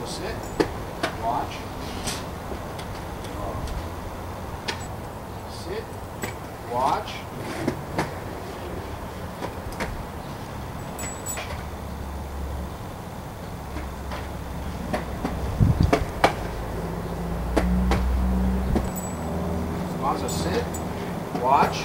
So sit, watch. Sit, watch. Sit, watch.